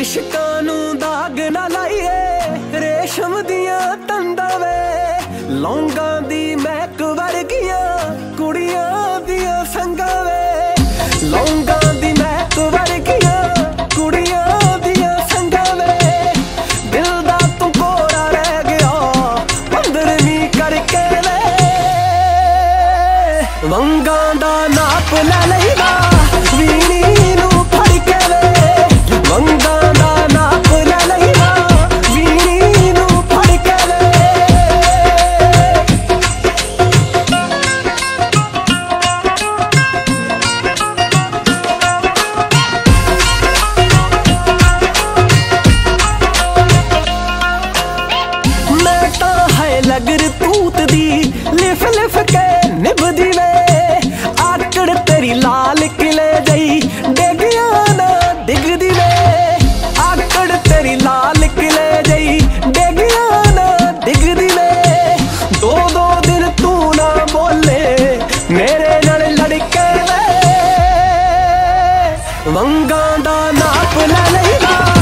ਇਸ਼ਕਾਂ ਨੂੰ ਦਾਗ ਨਾ ਲਾਈਏ, ਰੇਸ਼ਮ ਦੀਆਂ ਤੰਦਾਂ ਵੇ। ਲੌਂਗਾਂ ਦੀ ਮਹਿਕ ਵਰਗੀਆਂ ਕੁੜੀਆਂ ਦੀਆਂ ਸੰਗਾਂ ਵੇ। ਲੌਂਗਾਂ ਦੀ ਮਹਿਕ ਵਰਗੀਆਂ ਕੁੜੀਆਂ ਦੀਆਂ ਸੰਗਾਂ ਵੇ। ਦਿਲ ਦਾ ਤੂੰ ਕੋਰਾ ਰਹਿ ਗਿਆ ਪੰਦਰਵੀਂ ਕਰਕੇ ਵੇ ਵੰਗਾਂ ਦਾ ਨਾਪ ਲੈ ਲਈਦਾ, ਵੀਣੀ ਨੂੰ ਲੜਕੇ ਵੇ। ਵੰਗਾਂ ਦਾ ਨਾਪ ਲੈ ਲਈਦਾ।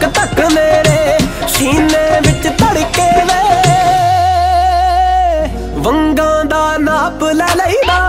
ਤੂੰ ਤੱਕ ਮੇਰੇ ਸੀਨੇ ਵਿੱਚ ਧੜਕੇ ਵੇ। ਵੰਗਾਂ ਦਾ ਨਾਪ ਲੈ ਲਈਦਾ।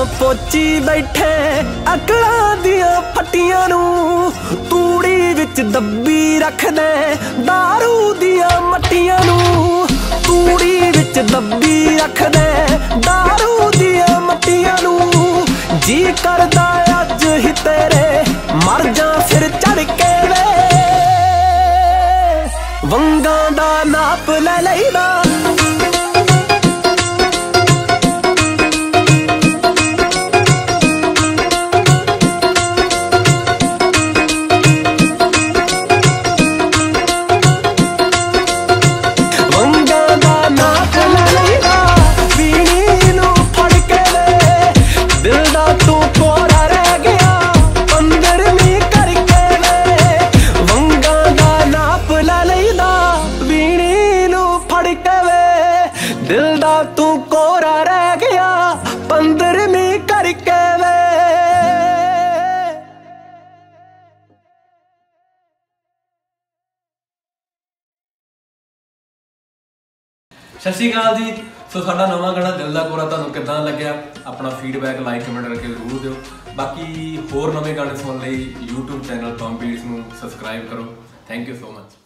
ਪੋਚੀ ਬੈਠੇ ਅਕਲਾਂ ਦੀਆਂ ਫੱਟੀਆਂ ਨੂੰ ਤੂੜੀ ਵਿੱਚ ਦੱਬੀ ਰੱਖਦੇ दारू ਦੀਆਂ ਮੱਟੀਆਂ ਨੂੰ ਤੂੜੀ ਵਿੱਚ ਦੱਬੀ ਰੱਖਦੇ दारू ਦੀਆਂ ਮੱਟੀਆਂ ਨੂੰ ਜੀ ਕਰਦਾ ਅੱਜ ਹੀ ਤੇਰੇ ਮਰ ਜਾ ਸਿਰ ਚੜ ਕੇ ਵੇ ਵੰਗਾਂ ਦਾ ਨਾਪ ਲੈ ਲਈਦਾ ਸਤਿ ਸ਼੍ਰੀ ਅਕਾਲ ਜੀ। ਸੋ ਸਾਡਾ ਨਵਾਂ ਗਾਣਾ ਦਿਲ ਦਾ ਕੋਰਾ ਤੁਹਾਨੂੰ ਕਿੱਦਾਂ ਲੱਗਿਆ? ਆਪਣਾ ਫੀਡਬੈਕ ਲਾਈਕ ਕਮੈਂਟ ਕਰਕੇ ਜ਼ਰੂਰ ਦਿਓ। ਬਾਕੀ ਹੋਰ ਨਵੇਂ ਗਾਣੇ ਸੁਣਨ ਲਈ YouTube ਚੈਨਲ ਪੰਪ ਨੂੰ ਸਬਸਕ੍ਰਾਈਬ ਕਰੋ। Thank you so much